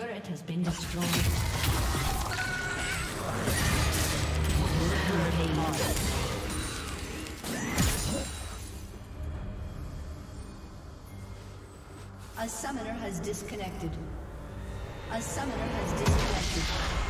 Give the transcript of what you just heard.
Turret has been destroyed. A summoner has disconnected. A summoner has disconnected.